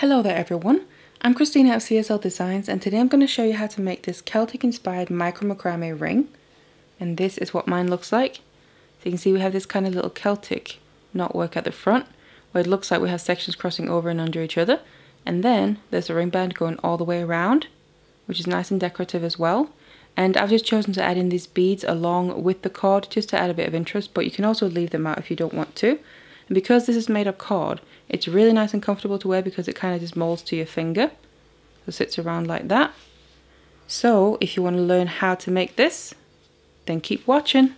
Hello there everyone, I'm Christina of CSL Designs and today I'm going to show you how to make this Celtic inspired micro macrame ring. And this is what mine looks like. So you can see we have this kind of little Celtic knotwork at the front where it looks like we have sections crossing over and under each other. And then there's a ring band going all the way around which is nice and decorative as well. And I've just chosen to add in these beads along with the cord just to add a bit of interest but you can also leave them out if you don't want to and because this is made of cord it's really nice and comfortable to wear because it kind of just molds to your finger so it sits around like that so if you want to learn how to make this then keep watching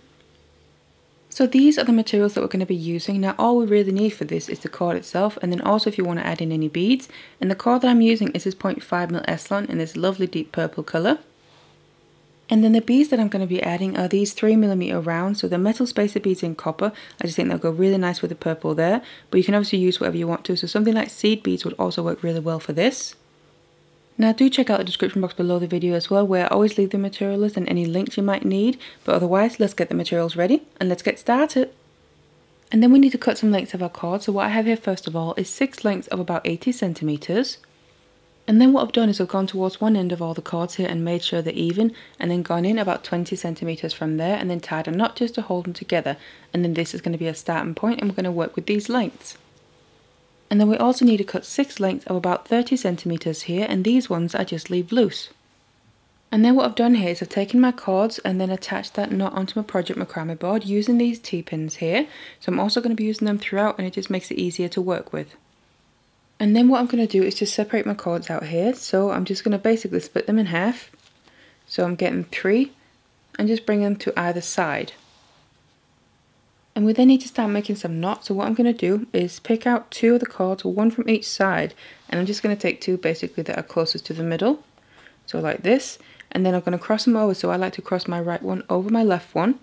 so these are the materials that we're going to be using. Now all we really need for this is the cord itself and then also if you want to add in any beads. And the cord that I'm using is this 0.5mm S-lon in this lovely deep purple colour. And then the beads that I'm going to be adding are these 3mm rounds, so the metal spacer beads in copper. I just think they'll go really nice with the purple there, but you can obviously use whatever you want to, so something like seed beads would also work really well for this. Now do check out the description box below the video as well where I always leave the material list and any links you might need, but otherwise let's get the materials ready and let's get started. And then we need to cut some lengths of our cord, so what I have here first of all is 6 lengths of about 80 centimeters. And then what I've done is I've gone towards one end of all the cords here and made sure they're even and then gone in about 20 centimeters from there and then tied a knot just to hold them together and then this is going to be a starting point and we're going to work with these lengths. And then we also need to cut six lengths of about 30 centimeters here and these ones I just leave loose. And then what I've done here is I've taken my cords and then attached that knot onto my project macrame board using these T-pins here. So I'm also going to be using them throughout and it just makes it easier to work with. And then what I'm going to do is just separate my cords out here. So I'm just going to basically split them in half. So I'm getting three and just bring them to either side. And we then need to start making some knots. So what I'm going to do is pick out two of the cords, one from each side. And I'm just going to take two basically that are closest to the middle. So like this. And then I'm going to cross them over. So I like to cross my right one over my left one.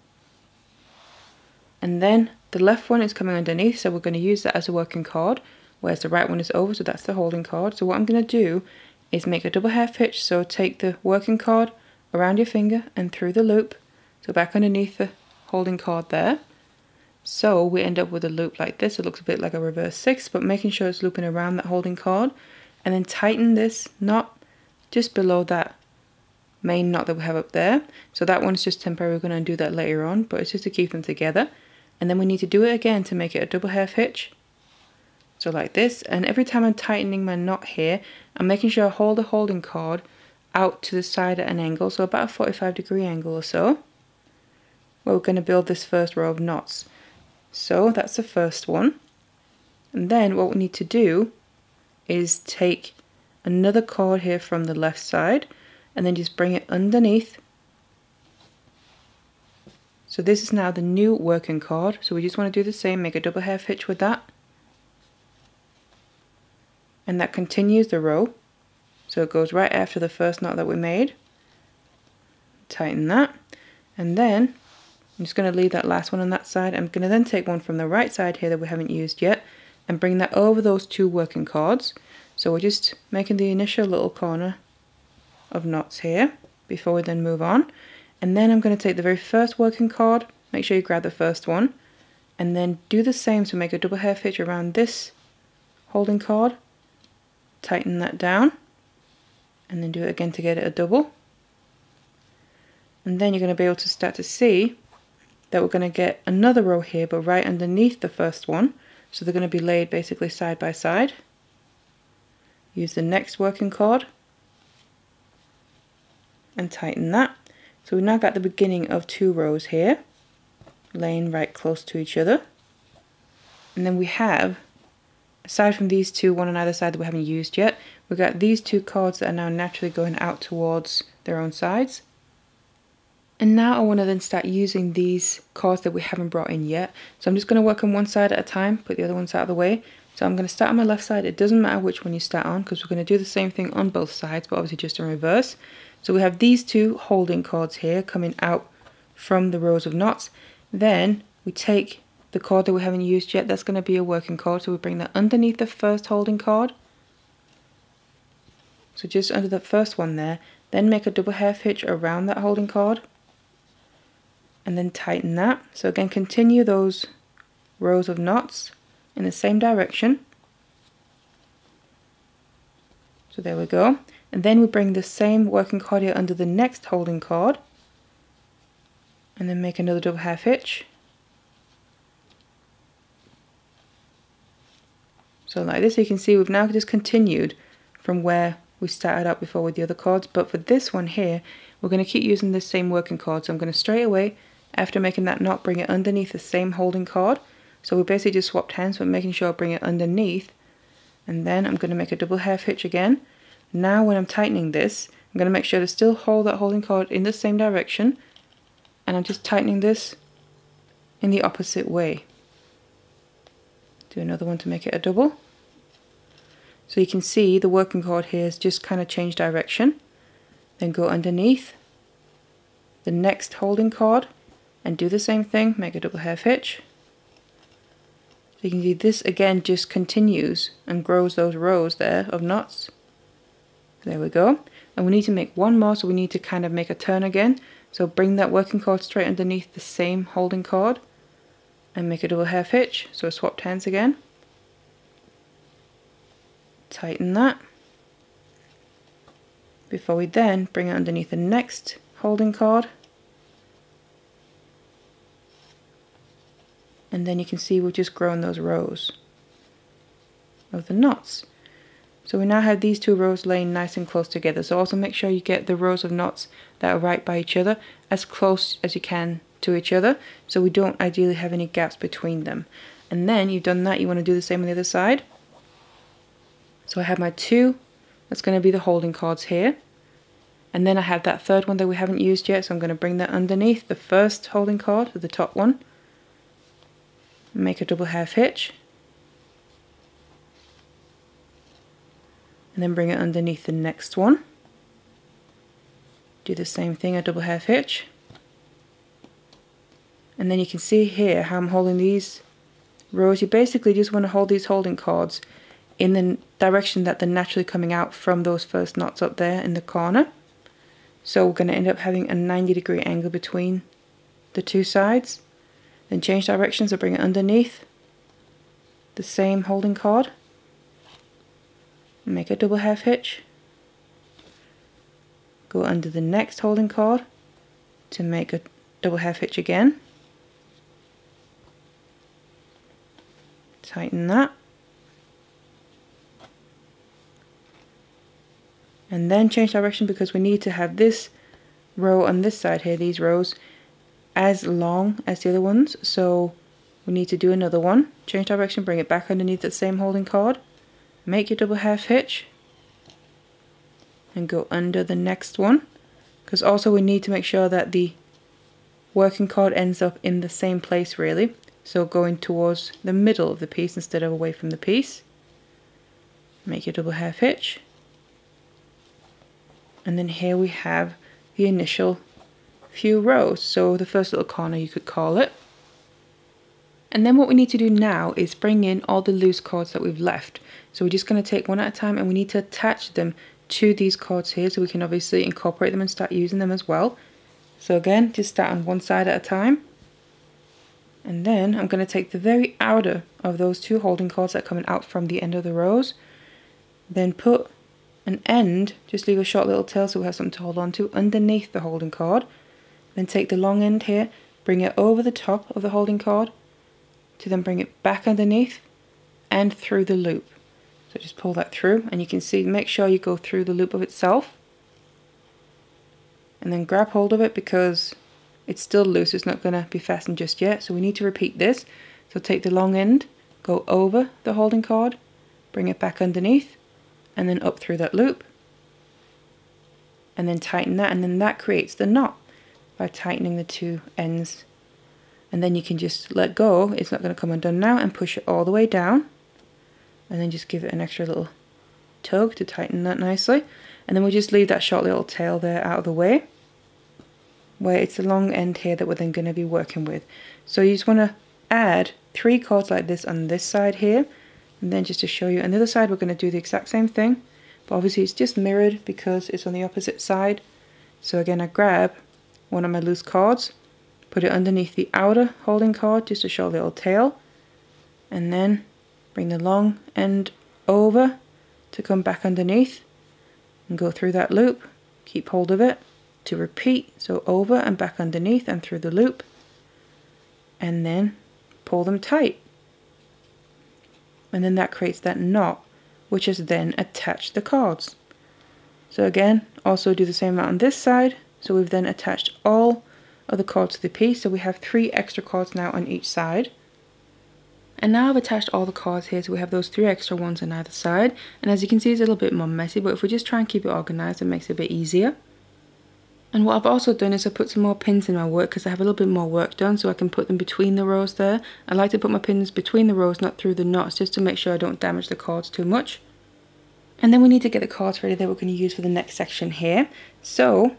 And then the left one is coming underneath. So we're going to use that as a working cord whereas the right one is over, so that's the holding cord. So what I'm going to do is make a double half hitch, so take the working cord around your finger and through the loop, so back underneath the holding cord there. So we end up with a loop like this, it looks a bit like a reverse six, but making sure it's looping around that holding cord, and then tighten this knot just below that main knot that we have up there. So that one's just temporary, we're going to undo that later on, but it's just to keep them together. And then we need to do it again to make it a double half hitch. So like this, and every time I'm tightening my knot here, I'm making sure I hold the holding cord out to the side at an angle, so about a 45 degree angle or so. Where we're going to build this first row of knots. So that's the first one. And then what we need to do is take another cord here from the left side and then just bring it underneath. So this is now the new working cord. So we just want to do the same, make a double half hitch with that and that continues the row. So it goes right after the first knot that we made. Tighten that. And then I'm just going to leave that last one on that side. I'm going to then take one from the right side here that we haven't used yet and bring that over those two working cords so we're just making the initial little corner of knots here before we then move on. And then I'm going to take the very first working cord make sure you grab the first one. And then do the same so make a double half hitch around this holding cord tighten that down and then do it again to get it a double. And then you're going to be able to start to see that we're going to get another row here but right underneath the first one. So they're going to be laid basically side by side. Use the next working cord and tighten that. So we've now got the beginning of two rows here laying right close to each other. And then we have Aside from these two, one on either side that we haven't used yet, we've got these two cords that are now naturally going out towards their own sides. And now I want to then start using these cords that we haven't brought in yet. So I'm just going to work on one side at a time, put the other ones out of the way. So I'm going to start on my left side. It doesn't matter which one you start on because we're going to do the same thing on both sides, but obviously just in reverse. So we have these two holding cords here coming out from the rows of knots. Then we take the cord that we haven't used yet, that's going to be a working cord. So we bring that underneath the first holding cord. So just under the first one there. Then make a double half hitch around that holding cord. And then tighten that. So again, continue those rows of knots in the same direction. So there we go. And then we bring the same working cord here under the next holding cord. And then make another double half hitch. So like this you can see we've now just continued from where we started out before with the other cords but for this one here we're going to keep using the same working cord so I'm going to straight away after making that knot bring it underneath the same holding cord so we basically just swapped hands but making sure I bring it underneath. And then I'm going to make a double half hitch again. Now when I'm tightening this I'm going to make sure to still hold that holding cord in the same direction. And I'm just tightening this in the opposite way do another one to make it a double. So you can see the working cord here has just kind of changed direction. Then go underneath the next holding cord and do the same thing, make a double half hitch. So you can see this again just continues and grows those rows there of knots. There we go. And we need to make one more, so we need to kind of make a turn again. So bring that working cord straight underneath the same holding cord and make a double half hitch so I swapped hands again. Tighten that. Before we then bring it underneath the next holding cord. And then you can see we've just grown those rows of the knots. So we now have these two rows laying nice and close together. So also make sure you get the rows of knots that are right by each other as close as you can to each other so we don't ideally have any gaps between them. And then you've done that you want to do the same on the other side. So I have my two that's going to be the holding cords here. And then I have that third one that we haven't used yet so I'm going to bring that underneath the first holding cord the top one. Make a double half hitch. And then bring it underneath the next one. Do the same thing a double half hitch and then you can see here how I'm holding these rows. You basically just want to hold these holding cords in the direction that they're naturally coming out from those first knots up there in the corner. So we're going to end up having a 90 degree angle between the two sides. Then change directions so bring it underneath the same holding cord. Make a double half hitch. Go under the next holding cord to make a double half hitch again. Tighten that. And then change direction because we need to have this row on this side here these rows as long as the other ones. So we need to do another one. Change direction bring it back underneath the same holding cord make your double half hitch. And go under the next one. Because also we need to make sure that the working cord ends up in the same place really so going towards the middle of the piece instead of away from the piece. Make your double half hitch. And then here we have the initial few rows. So the first little corner you could call it. And then what we need to do now is bring in all the loose cords that we've left. So we're just going to take one at a time and we need to attach them to these cords here so we can obviously incorporate them and start using them as well. So again, just start on one side at a time. And then I'm going to take the very outer of those two holding cords that are coming out from the end of the rows. Then put an end, just leave a short little tail so we have something to hold on to, underneath the holding cord. Then take the long end here, bring it over the top of the holding cord, to then bring it back underneath and through the loop. So just pull that through and you can see, make sure you go through the loop of itself. And then grab hold of it because it's still loose, it's not going to be fastened just yet. So we need to repeat this. So take the long end, go over the holding cord, bring it back underneath, and then up through that loop. And then tighten that, and then that creates the knot by tightening the two ends. And then you can just let go, it's not going to come undone now, and push it all the way down. And then just give it an extra little tug to tighten that nicely. And then we'll just leave that short little tail there out of the way where it's the long end here that we're then going to be working with. So you just want to add three cords like this on this side here and then just to show you on the other side we're going to do the exact same thing but obviously it's just mirrored because it's on the opposite side so again I grab one of my loose cords put it underneath the outer holding cord just to show a little tail and then bring the long end over to come back underneath and go through that loop, keep hold of it to repeat, so over and back underneath and through the loop, and then pull them tight. And then that creates that knot, which is then attached the cards. So again, also do the same amount on this side. So we've then attached all of the cards to the piece. So we have three extra cards now on each side. And now I've attached all the cards here, so we have those three extra ones on either side. And as you can see, it's a little bit more messy, but if we just try and keep it organized, it makes it a bit easier. And what I've also done is I put some more pins in my work because I have a little bit more work done so I can put them between the rows there. I like to put my pins between the rows, not through the knots, just to make sure I don't damage the cards too much. And then we need to get the cards ready that we're going to use for the next section here. So,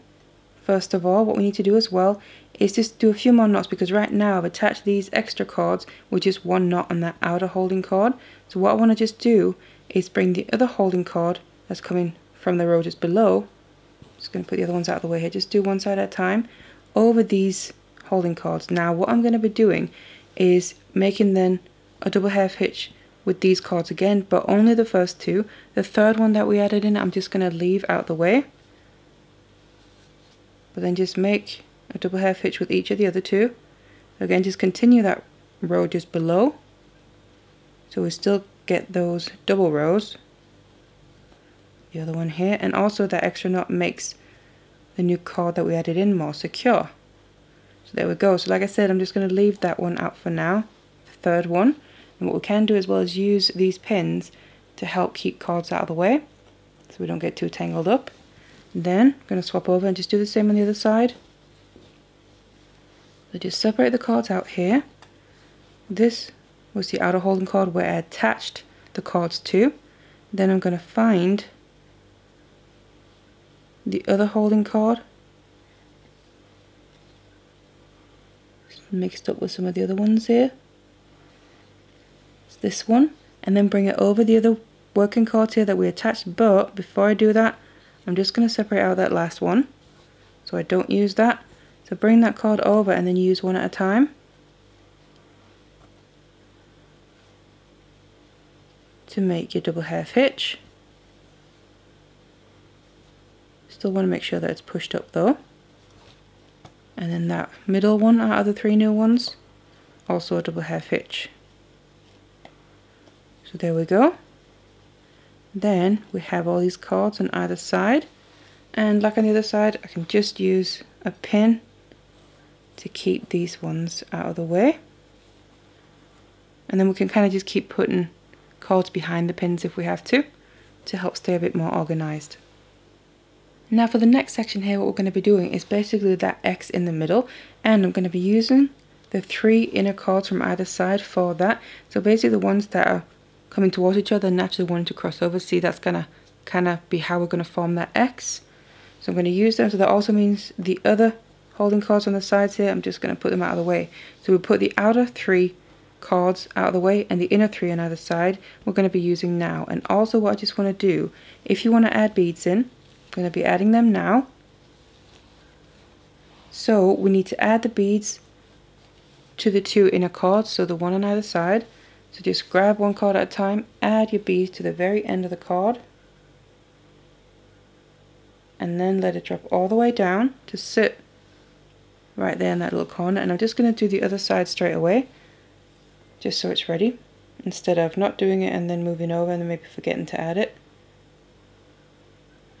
first of all, what we need to do as well is just do a few more knots because right now I've attached these extra cards with just one knot on that outer holding cord. So what I want to just do is bring the other holding cord that's coming from the row just below, just going to put the other ones out of the way here, just do one side at a time, over these holding cards. Now what I'm going to be doing is making then a double half hitch with these cards again, but only the first two. The third one that we added in, I'm just going to leave out the way. But then just make a double half hitch with each of the other two. Again, just continue that row just below. So we still get those double rows. The other one here. And also that extra knot makes the new card that we added in more secure. So there we go. So like I said, I'm just going to leave that one out for now. The third one. And what we can do as well is use these pins to help keep cards out of the way so we don't get too tangled up. then I'm going to swap over and just do the same on the other side. So just separate the cards out here. This was the outer holding card where I attached the cards to. Then I'm going to find the other holding card. mixed up with some of the other ones here. It's this one. And then bring it over the other working cards here that we attached. But before I do that I'm just going to separate out that last one. So I don't use that. So bring that card over and then use one at a time. To make your double half hitch still want to make sure that it's pushed up though and then that middle one out of the three new ones also a double half hitch so there we go. Then we have all these cards on either side. And like on the other side, I can just use a pin to keep these ones out of the way. And then we can kind of just keep putting cards behind the pins if we have to, to help stay a bit more organized. Now for the next section here, what we're going to be doing is basically that X in the middle, and I'm going to be using the three inner cards from either side for that. So basically the ones that are coming towards each other naturally wanting to cross over. See, that's going to kind of be how we're going to form that X. So I'm going to use them. So that also means the other holding cards on the sides here, I'm just going to put them out of the way. So we put the outer three cards out of the way and the inner three on either side we're going to be using now. And also what I just want to do, if you want to add beads in, going to be adding them now. So we need to add the beads to the two inner cards, so the one on either side. So just grab one card at a time, add your beads to the very end of the card, and then let it drop all the way down to sit right there in that little corner. And I'm just going to do the other side straight away, just so it's ready, instead of not doing it and then moving over and then maybe forgetting to add it.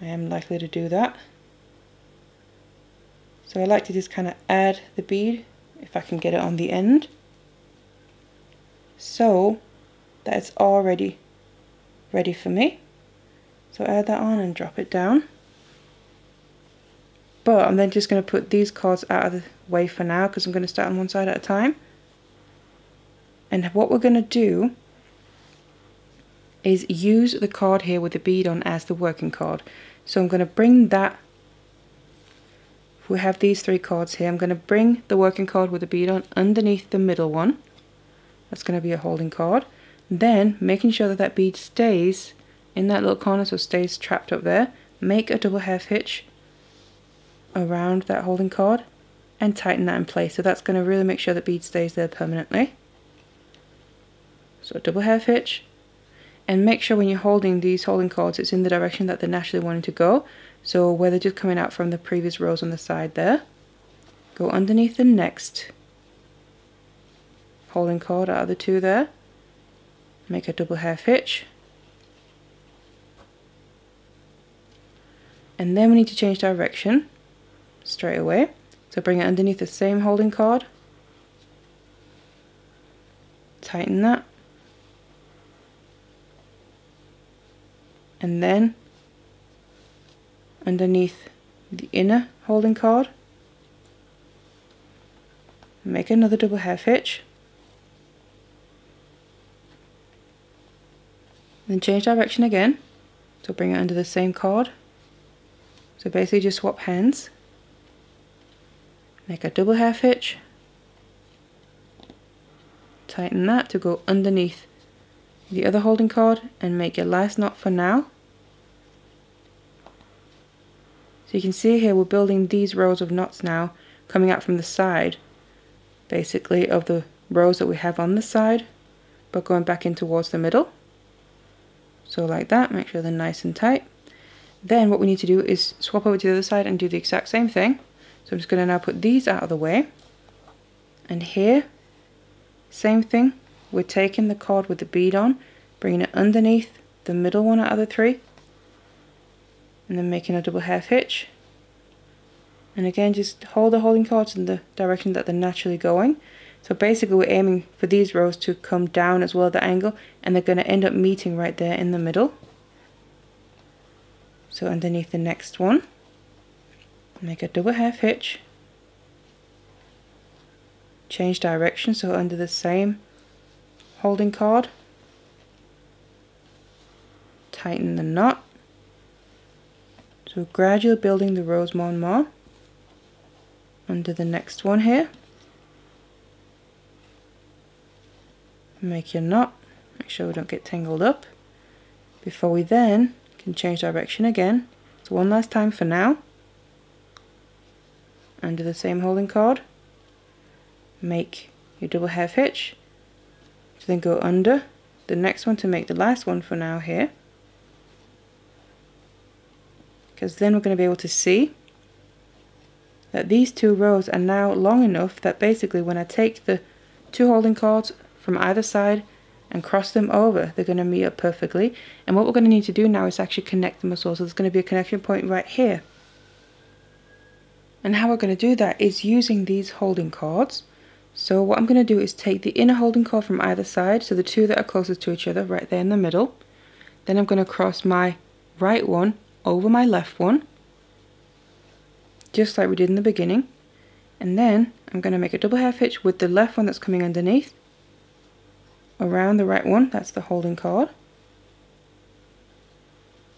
I am likely to do that. So I like to just kind of add the bead if I can get it on the end so that's already ready for me. So add that on and drop it down. But I'm then just going to put these cards out of the way for now because I'm going to start on one side at a time. And what we're going to do is use the card here with the bead on as the working card. So I'm going to bring that, we have these three cords here, I'm going to bring the working cord with the bead on underneath the middle one. That's going to be a holding cord. Then making sure that that bead stays in that little corner so stays trapped up there. Make a double half hitch around that holding cord and tighten that in place. So that's going to really make sure the bead stays there permanently. So a double half hitch. And make sure when you're holding these holding cords it's in the direction that they're naturally wanting to go. So where they're just coming out from the previous rows on the side there. Go underneath the next holding cord out of the two there. Make a double half hitch and then we need to change direction straight away. So bring it underneath the same holding cord tighten that and then underneath the inner holding cord make another double half hitch. Then change direction again so bring it under the same cord so basically just swap hands. Make a double half hitch. Tighten that to go underneath the other holding cord and make your last knot for now so you can see here we're building these rows of knots now coming out from the side basically of the rows that we have on the side but going back in towards the middle. So like that make sure they're nice and tight. Then what we need to do is swap over to the other side and do the exact same thing. So I'm just going to now put these out of the way. And here same thing. We're taking the cord with the bead on bringing it underneath the middle one out of the three and then making a double half hitch. And again just hold the holding cords in the direction that they're naturally going. So basically we're aiming for these rows to come down as well at the angle and they're going to end up meeting right there in the middle. So underneath the next one make a double half hitch. Change direction so under the same holding cord. Tighten the knot so gradually building the rows more and more under the next one here. Make your knot, make sure we don't get tangled up. Before we then can change direction again. So one last time for now. Under the same holding cord. Make your double half hitch. So then go under the next one to make the last one for now here because then we're going to be able to see that these two rows are now long enough that basically when I take the two holding cords from either side and cross them over, they're going to meet up perfectly. And what we're going to need to do now is actually connect them as well. So there's going to be a connection point right here. And how we're going to do that is using these holding cords. So what I'm going to do is take the inner holding cord from either side, so the two that are closest to each other, right there in the middle. Then I'm going to cross my right one over my left one just like we did in the beginning. And then I'm going to make a double half hitch with the left one that's coming underneath. Around the right one that's the holding cord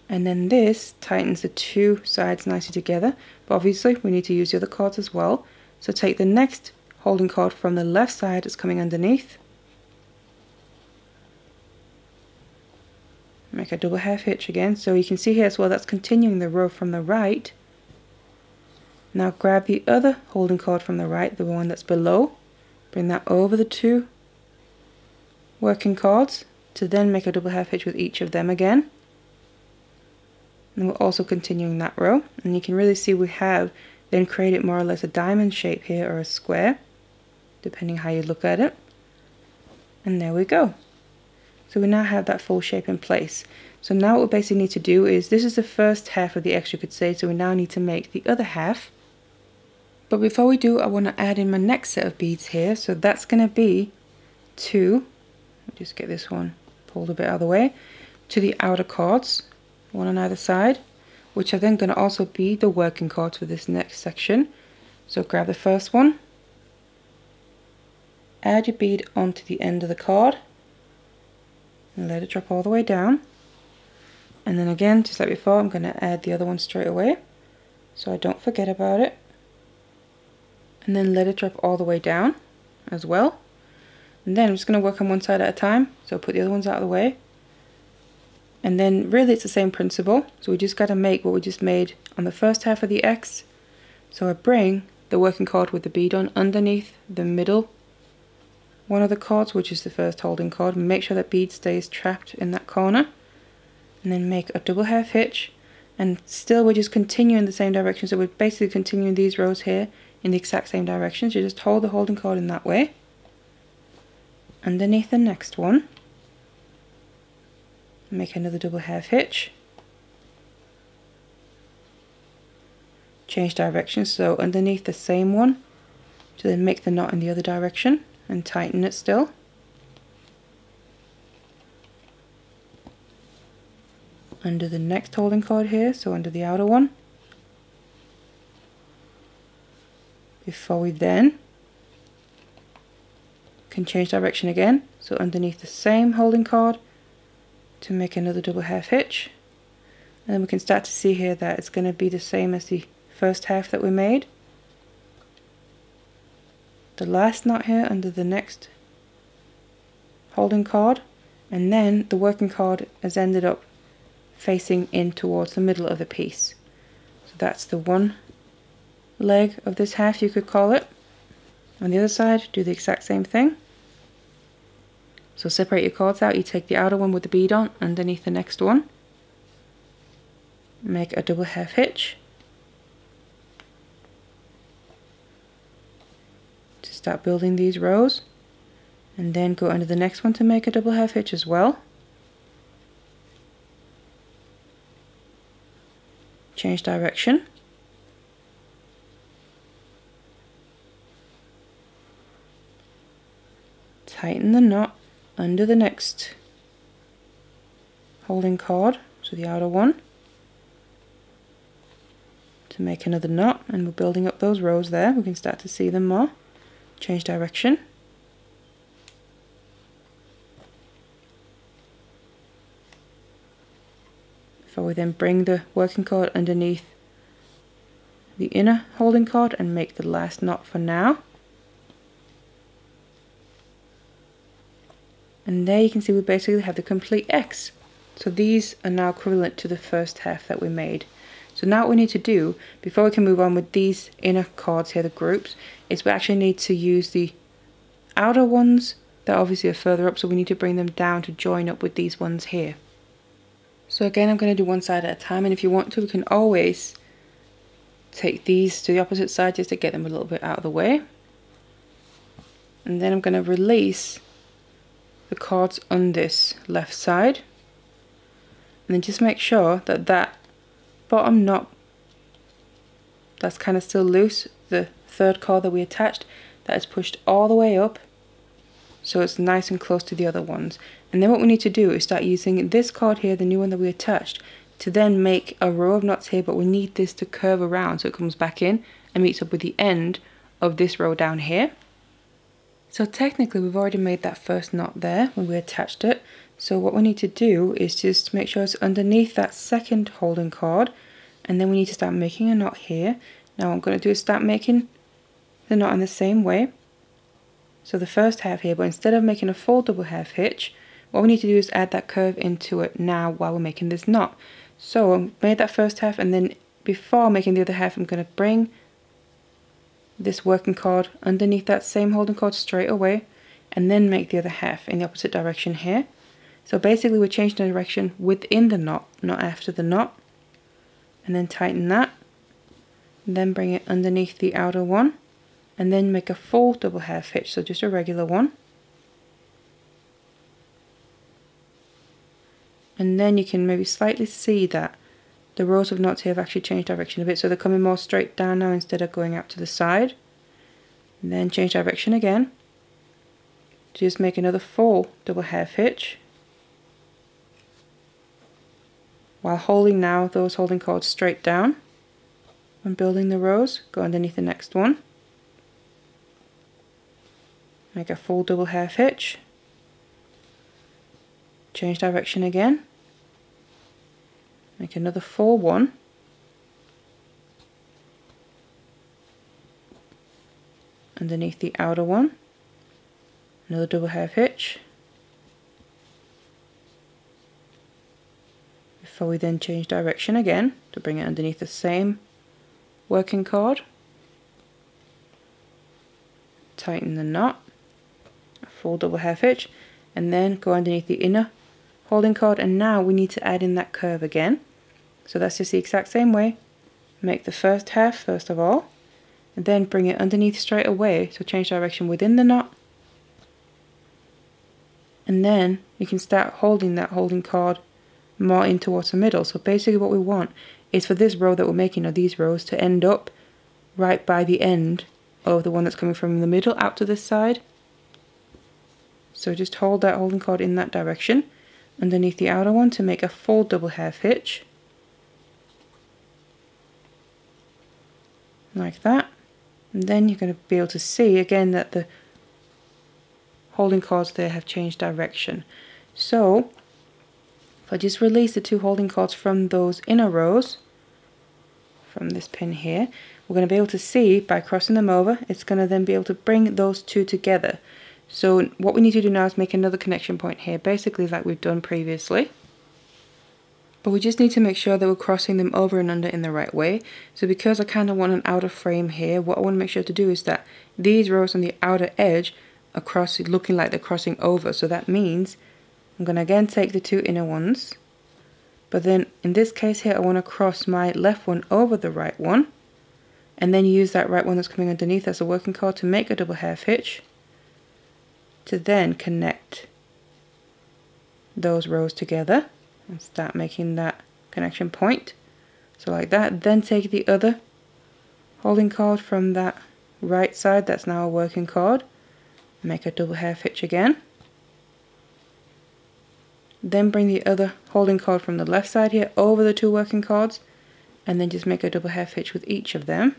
and then this tightens the two sides nicely together but obviously we need to use the other cords as well. So take the next holding cord from the left side that's coming underneath make a double half hitch again. So you can see here as well that's continuing the row from the right. Now grab the other holding cord from the right the one that's below. Bring that over the two working cords to then make a double half hitch with each of them again. And we're also continuing that row. And you can really see we have then created more or less a diamond shape here or a square depending how you look at it. And there we go so we now have that full shape in place. So now what we basically need to do is, this is the first half of the X you could say, so we now need to make the other half. But before we do, I want to add in my next set of beads here. So that's going to be two, just get this one pulled a bit out of the way, to the outer cords, one on either side, which are then going to also be the working cords for this next section. So grab the first one, add your bead onto the end of the cord, and let it drop all the way down. And then again just like before I'm going to add the other one straight away so I don't forget about it. And then let it drop all the way down as well. And then I'm just going to work on one side at a time so put the other ones out of the way. And then really it's the same principle. So we just got to make what we just made on the first half of the X. So I bring the working cord with the bead on underneath the middle one of the cords, which is the first holding cord, make sure that bead stays trapped in that corner, and then make a double half hitch, and still we're just continuing the same direction, so we're basically continuing these rows here in the exact same direction, so you just hold the holding cord in that way, underneath the next one, make another double half hitch, change direction, so underneath the same one, to then make the knot in the other direction, and tighten it still. Under the next holding cord here, so under the outer one. Before we then can change direction again, so underneath the same holding cord to make another double half hitch. And then we can start to see here that it's going to be the same as the first half that we made the last knot here under the next holding card and then the working card has ended up facing in towards the middle of the piece. So that's the one leg of this half you could call it. On the other side do the exact same thing. So separate your cords out, you take the outer one with the bead on underneath the next one. Make a double half hitch start building these rows and then go under the next one to make a double half hitch as well. Change direction. Tighten the knot under the next holding cord, so the outer one, to make another knot and we're building up those rows there, we can start to see them more change direction. So we then bring the working cord underneath the inner holding cord and make the last knot for now. And there you can see we basically have the complete X. So these are now equivalent to the first half that we made. So now what we need to do, before we can move on with these inner cords here, the groups, is we actually need to use the outer ones that obviously are further up, so we need to bring them down to join up with these ones here. So again, I'm going to do one side at a time, and if you want to, we can always take these to the opposite side just to get them a little bit out of the way. And then I'm going to release the cords on this left side. And then just make sure that that bottom knot that's kind of still loose, the third cord that we attached, that is pushed all the way up so it's nice and close to the other ones. And then what we need to do is start using this cord here, the new one that we attached, to then make a row of knots here, but we need this to curve around so it comes back in and meets up with the end of this row down here. So technically we've already made that first knot there when we attached it. So what we need to do is just make sure it's underneath that second holding cord and then we need to start making a knot here. Now I'm going to do is start making the knot in the same way. So the first half here, but instead of making a full double half hitch, what we need to do is add that curve into it now while we're making this knot. So I made that first half and then before making the other half I'm going to bring this working cord underneath that same holding cord straight away and then make the other half in the opposite direction here. So basically we're changing the direction within the knot, not after the knot. And then tighten that. Then bring it underneath the outer one. And then make a full double half hitch, so just a regular one. And then you can maybe slightly see that the rows of knots here have actually changed direction a bit, so they're coming more straight down now instead of going out to the side. And then change direction again. Just make another full double half hitch. While holding now those holding cords straight down. When building the rows, go underneath the next one. Make a full double half hitch. Change direction again. Make another full one. Underneath the outer one. Another double half hitch. Before we then change direction again to bring it underneath the same working cord. Tighten the knot, a full double half hitch and then go underneath the inner holding cord and now we need to add in that curve again. So that's just the exact same way. Make the first half first of all and then bring it underneath straight away. So change direction within the knot. And then you can start holding that holding cord more in towards the middle. So basically what we want is for this row that we're making or these rows to end up right by the end of the one that's coming from the middle out to this side. So just hold that holding cord in that direction underneath the outer one to make a full double half hitch like that. And then you're going to be able to see again that the holding cords there have changed direction. So if I just release the two holding cords from those inner rows, from this pin here, we're going to be able to see by crossing them over, it's going to then be able to bring those two together. So what we need to do now is make another connection point here, basically like we've done previously. But we just need to make sure that we're crossing them over and under in the right way. So because I kind of want an outer frame here, what I want to make sure to do is that these rows on the outer edge are cross looking like they're crossing over. So that means I'm going to again take the two inner ones. But then in this case here, I want to cross my left one over the right one. And then use that right one that's coming underneath as a working cord to make a double half hitch. To then connect those rows together and start making that connection point. So like that, then take the other holding cord from that right side, that's now a working cord, make a double half hitch again. Then bring the other holding cord from the left side here over the two working cords and then just make a double half hitch with each of them.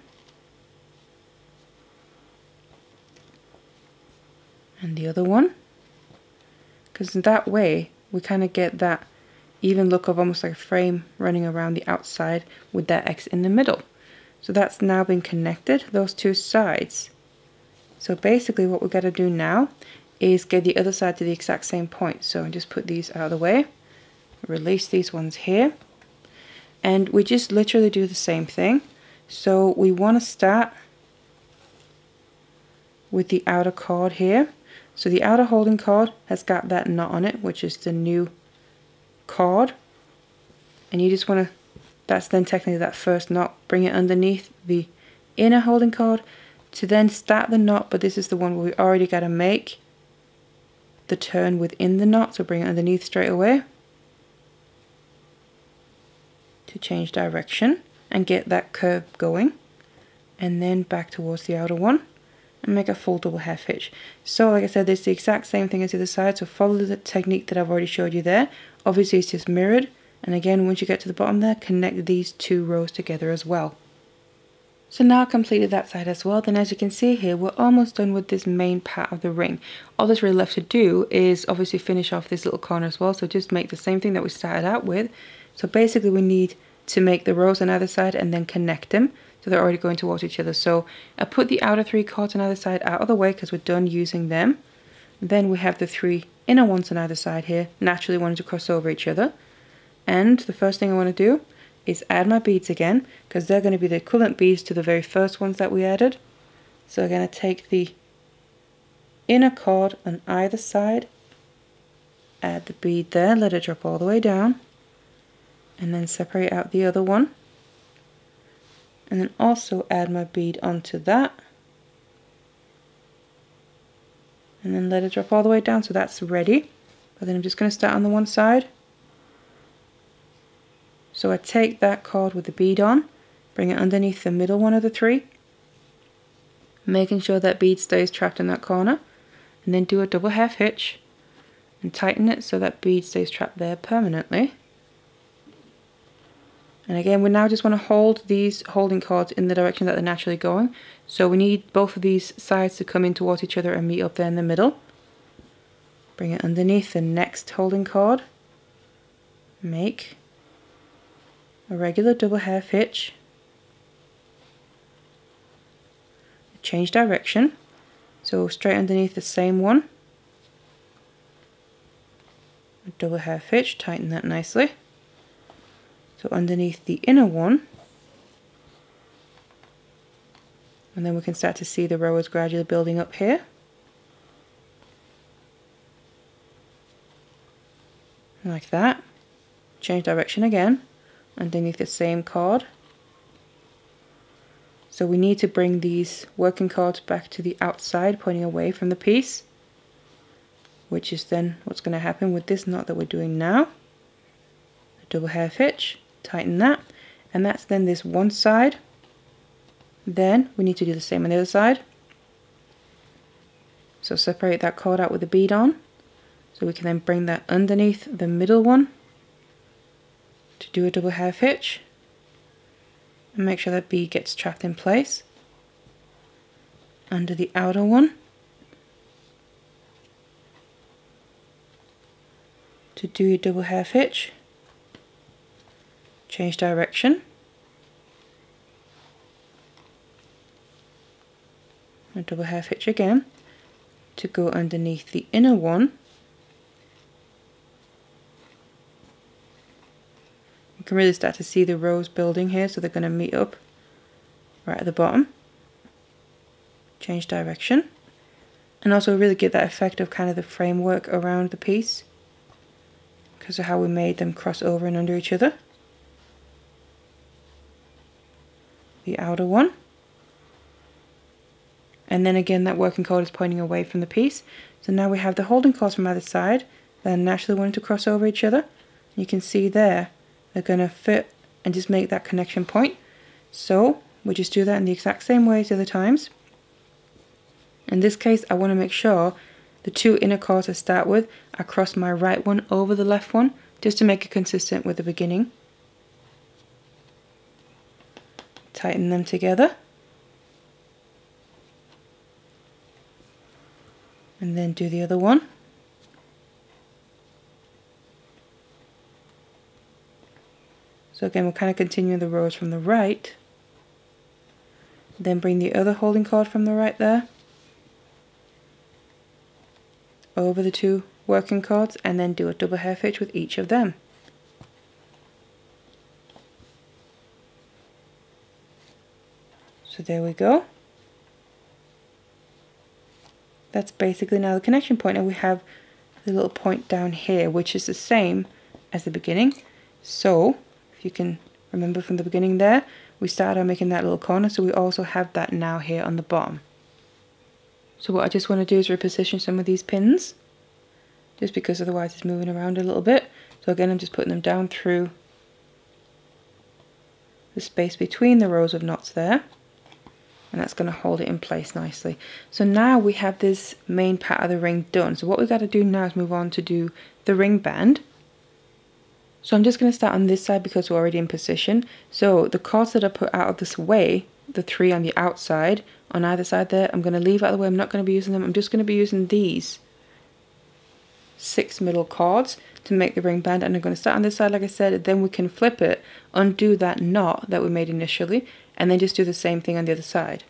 And the other one. Because that way we kind of get that even look of almost like a frame running around the outside with that X in the middle. So that's now been connected, those two sides. So basically what we're going to do now is get the other side to the exact same point. So I just put these out of the way, release these ones here, and we just literally do the same thing. So we want to start with the outer cord here. So the outer holding cord has got that knot on it, which is the new cord and you just want to that's then technically that first knot bring it underneath the inner holding cord to then start the knot but this is the one where we already got to make the turn within the knot so bring it underneath straight away to change direction and get that curve going and then back towards the outer one and make a full double half hitch. So like I said, it's the exact same thing as the other side, so follow the technique that I've already showed you there. Obviously it's just mirrored, and again, once you get to the bottom there, connect these two rows together as well. So now I've completed that side as well, then as you can see here, we're almost done with this main part of the ring. All that's really left to do is obviously finish off this little corner as well, so just make the same thing that we started out with. So basically we need to make the rows on either side and then connect them. So they're already going towards each other. So I put the outer three cords on either side out of the way because we're done using them. Then we have the three inner ones on either side here, naturally wanting to cross over each other. And the first thing I want to do is add my beads again because they're going to be the equivalent beads to the very first ones that we added. So I'm going to take the inner cord on either side, add the bead there, let it drop all the way down, and then separate out the other one. And then also add my bead onto that and then let it drop all the way down so that's ready. But then I'm just going to start on the one side so I take that cord with the bead on bring it underneath the middle one of the three making sure that bead stays trapped in that corner and then do a double half hitch and tighten it so that bead stays trapped there permanently and again, we now just want to hold these holding cords in the direction that they're naturally going. So we need both of these sides to come in towards each other and meet up there in the middle. Bring it underneath the next holding cord. Make a regular double half hitch, change direction, so straight underneath the same one, a double half hitch, tighten that nicely. So underneath the inner one, and then we can start to see the rowers gradually building up here. Like that. Change direction again underneath the same card. So we need to bring these working cards back to the outside, pointing away from the piece, which is then what's going to happen with this knot that we're doing now. A double half hitch, tighten that, and that's then this one side. Then we need to do the same on the other side. So separate that cord out with the bead on. So we can then bring that underneath the middle one to do a double half hitch and make sure that bead gets trapped in place. Under the outer one. To do your double half hitch. Change direction. A double half hitch again. To go underneath the inner one You can really start to see the rows building here, so they're going to meet up right at the bottom. Change direction. And also really get that effect of kind of the framework around the piece because of how we made them cross over and under each other. The outer one. And then again that working cord is pointing away from the piece. So now we have the holding cords from either side. They're naturally wanting to cross over each other. You can see there they're going to fit and just make that connection point. So we just do that in the exact same way as the other times. In this case, I want to make sure the two inner cords I start with, I cross my right one over the left one, just to make it consistent with the beginning. Tighten them together. And then do the other one. So again, we'll kind of continue the rows from the right. Then bring the other holding cord from the right there. Over the two working cords and then do a double half hitch with each of them. So there we go. That's basically now the connection point and we have the little point down here which is the same as the beginning. So you can remember from the beginning there, we started making that little corner, so we also have that now here on the bottom. So what I just want to do is reposition some of these pins, just because otherwise it's moving around a little bit. So again, I'm just putting them down through the space between the rows of knots there. And that's going to hold it in place nicely. So now we have this main part of the ring done. So what we've got to do now is move on to do the ring band. So I'm just going to start on this side because we're already in position. So the cords that I put out of this way, the three on the outside, on either side there, I'm going to leave out of the way. I'm not going to be using them. I'm just going to be using these six middle cords to make the ring band. And I'm going to start on this side, like I said, then we can flip it, undo that knot that we made initially, and then just do the same thing on the other side.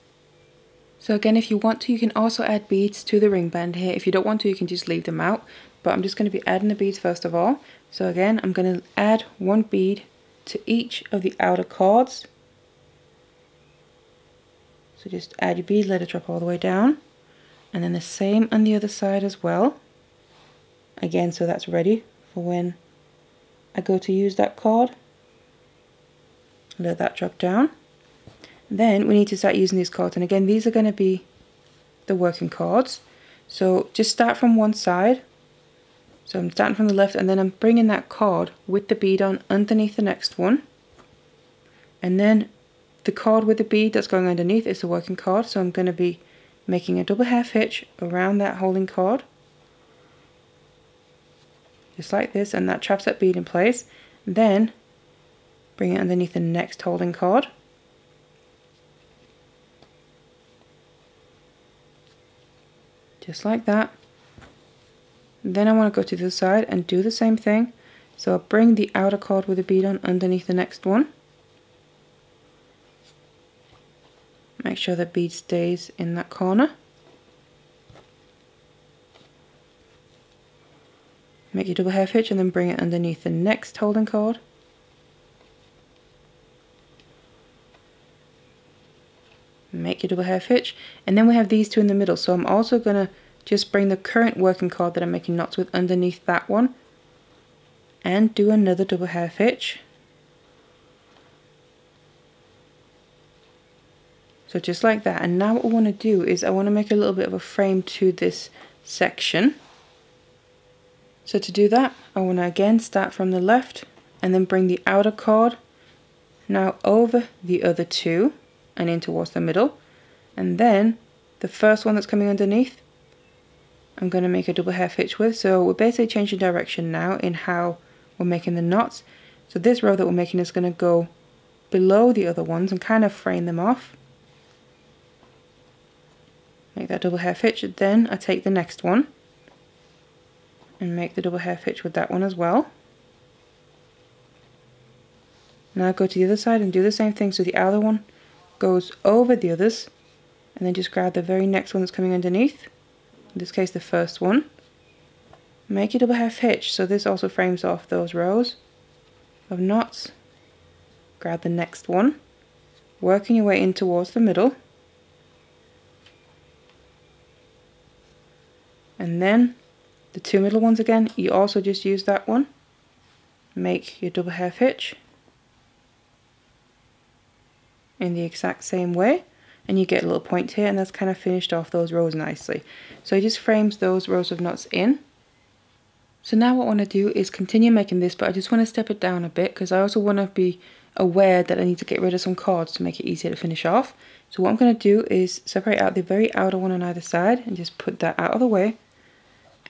So again, if you want to, you can also add beads to the ring band here. If you don't want to, you can just leave them out. But I'm just going to be adding the beads first of all. So again, I'm going to add one bead to each of the outer cords. So just add your bead, let it drop all the way down. And then the same on the other side as well. Again, so that's ready for when I go to use that cord. Let that drop down. Then we need to start using these cords. And again, these are going to be the working cords. So just start from one side so I'm starting from the left and then I'm bringing that cord with the bead on underneath the next one. And then the cord with the bead that's going underneath is the working cord. So I'm going to be making a double half hitch around that holding cord. Just like this and that traps that bead in place. Then bring it underneath the next holding cord. Just like that. Then I want to go to the side and do the same thing. So I'll bring the outer cord with the bead on underneath the next one. Make sure the bead stays in that corner. Make your double half hitch and then bring it underneath the next holding cord. Make your double half hitch and then we have these two in the middle so I'm also going to just bring the current working cord that I'm making knots with underneath that one and do another double half hitch. So just like that. And now what I want to do is I want to make a little bit of a frame to this section. So to do that, I want to again start from the left and then bring the outer cord now over the other two and in towards the middle. And then the first one that's coming underneath, I'm going to make a double half hitch with. So we're basically changing direction now in how we're making the knots. So this row that we're making is going to go below the other ones and kind of frame them off. Make that double half hitch. Then I take the next one and make the double half hitch with that one as well. Now go to the other side and do the same thing. So the outer one goes over the others and then just grab the very next one that's coming underneath. In this case the first one. Make a double half hitch so this also frames off those rows of knots. Grab the next one, working your way in towards the middle. And then the two middle ones again, you also just use that one. Make your double half hitch in the exact same way and you get a little point here and that's kind of finished off those rows nicely. So it just frames those rows of knots in. So now what I want to do is continue making this but I just want to step it down a bit because I also want to be aware that I need to get rid of some cords to make it easier to finish off. So what I'm going to do is separate out the very outer one on either side and just put that out of the way.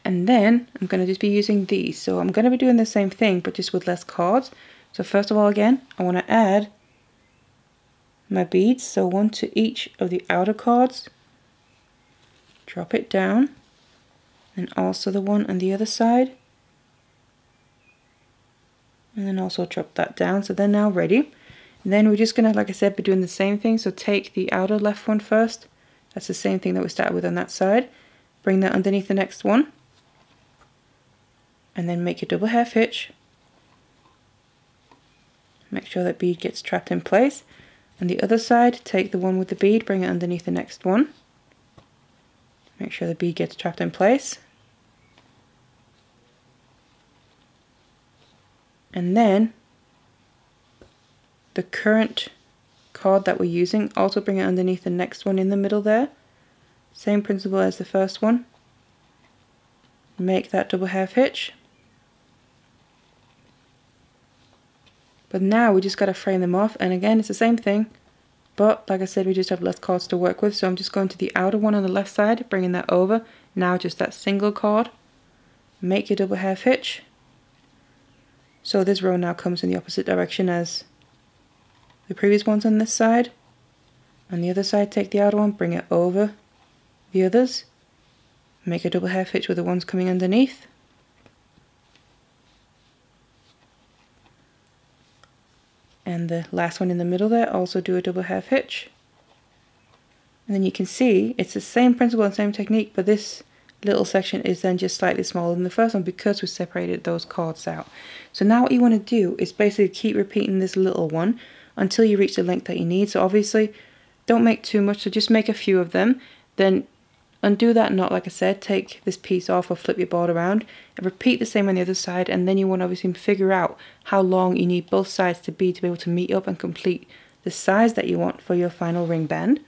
And then I'm going to just be using these. So I'm going to be doing the same thing but just with less cords. So first of all again I want to add my beads, so one to each of the outer cords. Drop it down, and also the one on the other side. And then also drop that down, so they're now ready. And then we're just gonna, like I said, be doing the same thing. So take the outer left one first. That's the same thing that we started with on that side. Bring that underneath the next one. And then make a double half hitch. Make sure that bead gets trapped in place. And the other side, take the one with the bead, bring it underneath the next one. Make sure the bead gets trapped in place. And then the current cord that we're using, also bring it underneath the next one in the middle there. Same principle as the first one. Make that double half hitch. But now we just got to frame them off. And again, it's the same thing. But like I said, we just have less cards to work with. So I'm just going to the outer one on the left side, bringing that over. Now just that single card. Make your double half hitch. So this row now comes in the opposite direction as the previous ones on this side. On the other side, take the outer one, bring it over the others. Make a double half hitch with the ones coming underneath. And the last one in the middle there also do a double half hitch. And then you can see it's the same principle and same technique but this little section is then just slightly smaller than the first one because we separated those cords out. So now what you want to do is basically keep repeating this little one until you reach the length that you need. So obviously don't make too much so just make a few of them. Then Undo that knot, like I said, take this piece off or flip your board around and repeat the same on the other side and then you want to obviously figure out how long you need both sides to be to be able to meet up and complete the size that you want for your final ring band.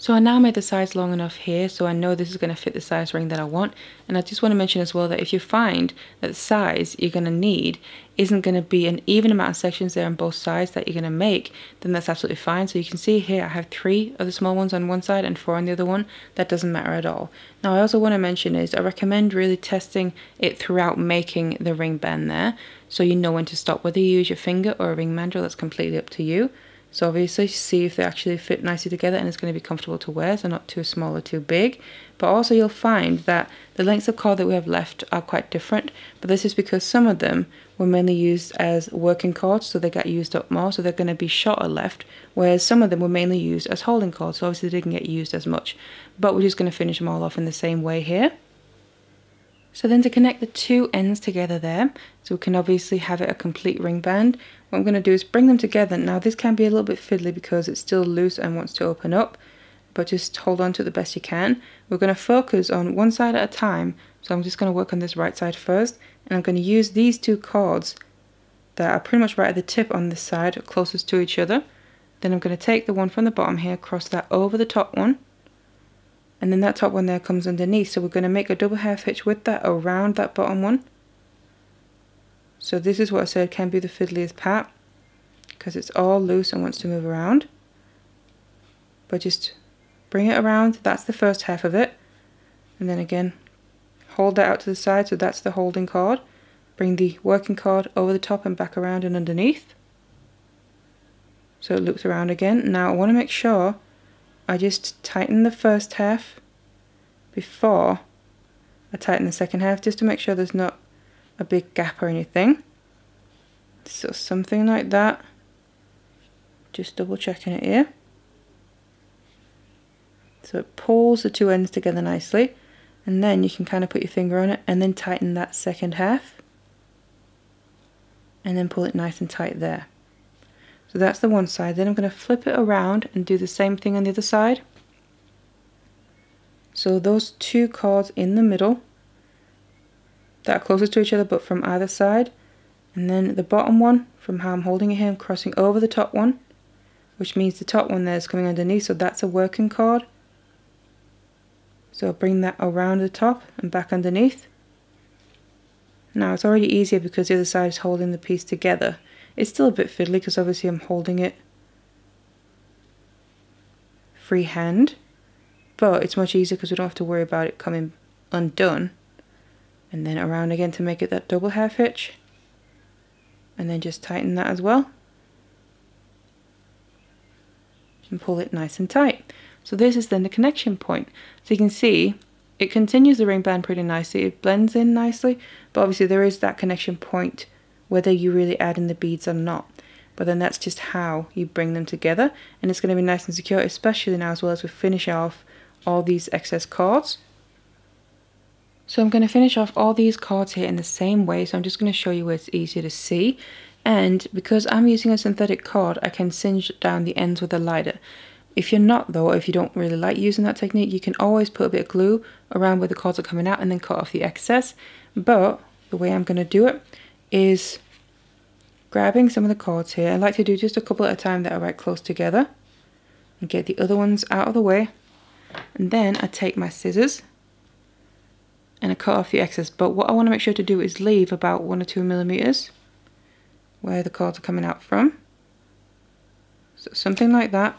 So I now made the size long enough here so I know this is going to fit the size ring that I want and I just want to mention as well that if you find that the size you're going to need isn't going to be an even amount of sections there on both sides that you're going to make then that's absolutely fine so you can see here I have three of the small ones on one side and four on the other one that doesn't matter at all. Now I also want to mention is I recommend really testing it throughout making the ring band there so you know when to stop whether you use your finger or a ring mandrel that's completely up to you. So obviously see if they actually fit nicely together and it's going to be comfortable to wear, so not too small or too big. But also you'll find that the lengths of cord that we have left are quite different, but this is because some of them were mainly used as working cords, so they got used up more, so they're going to be shorter left, whereas some of them were mainly used as holding cords, so obviously they didn't get used as much. But we're just going to finish them all off in the same way here. So then to connect the two ends together there, so we can obviously have it a complete ring band, what I'm going to do is bring them together. Now this can be a little bit fiddly because it's still loose and wants to open up, but just hold on to it the best you can. We're going to focus on one side at a time, so I'm just going to work on this right side first. and I'm going to use these two cords that are pretty much right at the tip on this side closest to each other then I'm going to take the one from the bottom here cross that over the top one and then that top one there comes underneath. So we're going to make a double half hitch with that around that bottom one. So this is what I said can be the fiddliest part because it's all loose and wants to move around. But just bring it around. That's the first half of it. And then again hold that out to the side. So that's the holding cord. Bring the working cord over the top and back around and underneath. So it loops around again. Now I want to make sure I just tighten the first half before I tighten the second half just to make sure there's not a big gap or anything. So something like that. Just double checking it here. So it pulls the two ends together nicely and then you can kind of put your finger on it and then tighten that second half. And then pull it nice and tight there. So that's the one side. Then I'm going to flip it around and do the same thing on the other side. So those two cords in the middle that are closest to each other but from either side and then the bottom one from how I'm holding it here I'm crossing over the top one which means the top one there is coming underneath so that's a working cord so I'll bring that around the top and back underneath. Now it's already easier because the other side is holding the piece together. It's still a bit fiddly because obviously I'm holding it freehand. But it's much easier because we don't have to worry about it coming undone. And then around again to make it that double half hitch. And then just tighten that as well. And pull it nice and tight. So this is then the connection point. So you can see it continues the ring band pretty nicely. It blends in nicely, but obviously there is that connection point whether you really add in the beads or not. But then that's just how you bring them together and it's going to be nice and secure, especially now as well as we finish off all these excess cords. So I'm going to finish off all these cords here in the same way, so I'm just going to show you where it's easier to see. And because I'm using a synthetic cord, I can singe down the ends with a lighter. If you're not though, if you don't really like using that technique, you can always put a bit of glue around where the cords are coming out and then cut off the excess. But the way I'm going to do it is grabbing some of the cords here. I like to do just a couple at a time that are right close together and get the other ones out of the way. And then I take my scissors and I cut off the excess. But what I want to make sure to do is leave about one or two millimeters where the cords are coming out from. So something like that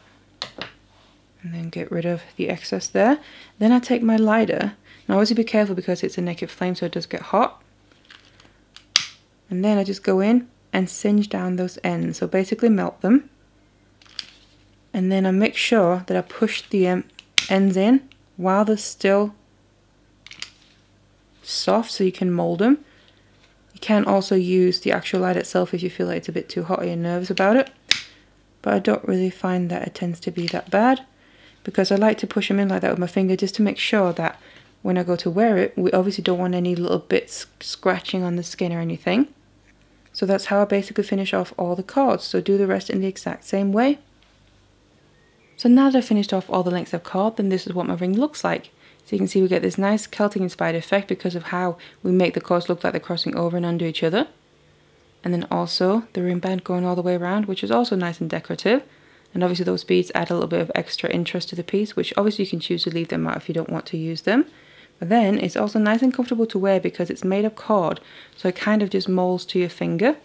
and then get rid of the excess there. Then I take my lighter, and obviously be careful because it's a naked flame so it does get hot. And then I just go in and singe down those ends, so basically melt them. And then I make sure that I push the um, ends in while they're still soft so you can mold them. You can also use the actual light itself if you feel like it's a bit too hot or you're nervous about it. But I don't really find that it tends to be that bad because I like to push them in like that with my finger just to make sure that when I go to wear it, we obviously don't want any little bits scratching on the skin or anything. So that's how I basically finish off all the cords. So do the rest in the exact same way. So now that I've finished off all the lengths of cord, then this is what my ring looks like. So you can see we get this nice Celtic inspired effect because of how we make the cords look like they're crossing over and under each other. And then also the ring band going all the way around, which is also nice and decorative. And obviously those beads add a little bit of extra interest to the piece, which obviously you can choose to leave them out if you don't want to use them. But then it's also nice and comfortable to wear because it's made of cord, so it kind of just molds to your finger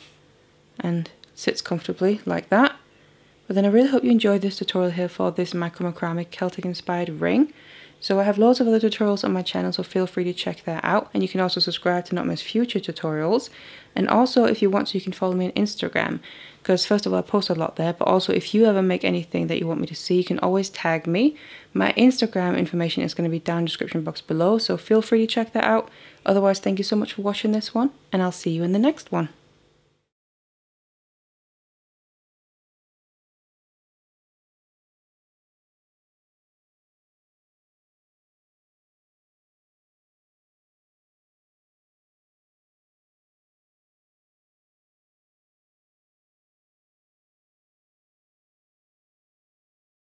and sits comfortably like that. But then I really hope you enjoyed this tutorial here for this macrame Celtic inspired ring. So I have loads of other tutorials on my channel, so feel free to check that out. And you can also subscribe to not miss future tutorials. And also, if you want to, you can follow me on Instagram. Because first of all, I post a lot there, but also if you ever make anything that you want me to see, you can always tag me. My Instagram information is going to be down description box below, so feel free to check that out. Otherwise, thank you so much for watching this one, and I'll see you in the next one.